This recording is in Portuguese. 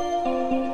Música